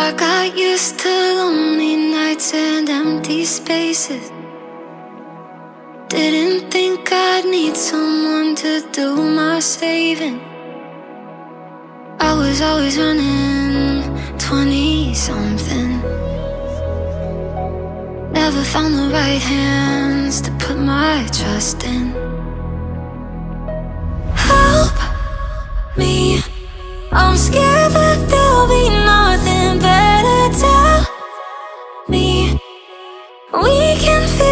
I got used to lonely nights and empty spaces. Didn't think I'd need someone to do my saving. I was always running 20 something. Never found the right hands to put my trust in. Help me, I'm scared. We can feel